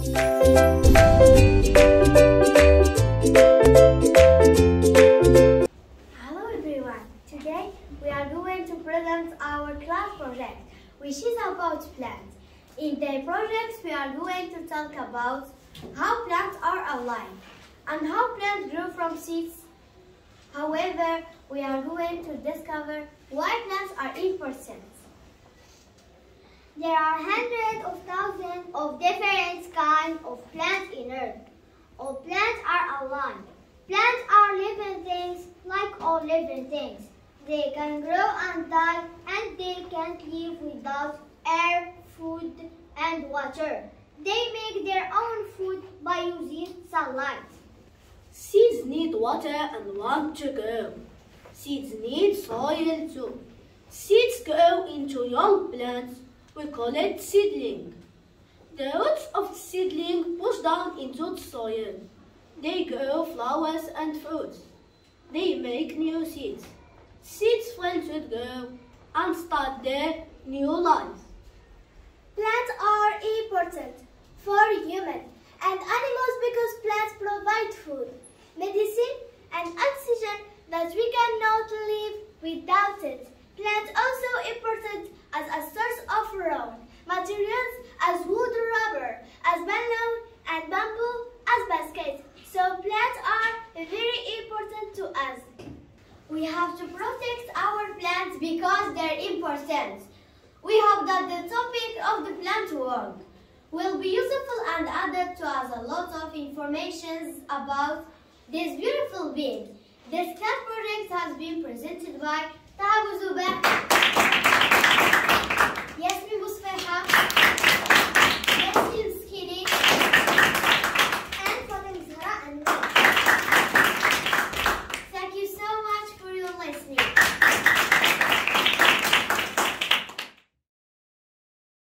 Hello everyone. Today we are going to present our class project, which is about plants. In the project, we are going to talk about how plants are alive and how plants grow from seeds. However, we are going to discover why plants are important. There are hundreds of thousands of different kinds of plants in Earth. All plants are alive. Plants are living things like all living things. They can grow and die and they can't live without air, food and water. They make their own food by using sunlight. Seeds need water and want to grow. Seeds need soil too. Seeds grow into young plants. We call it seedling. The roots of the seedling push down into the soil. They grow flowers and fruits. They make new seeds. Seeds will grow and start their new lives. Plants are important for humans and animals because plants provide food, medicine, and oxygen that we cannot live without it. Plants also important as a source of raw materials as wood, rubber, as bamboo, and bamboo as baskets. So plants are very important to us. We have to protect our plants because they're important. We hope that the topic of the plant work will be useful and added to us a lot of information about this beautiful being. This class project has been presented by Tabu Zuba.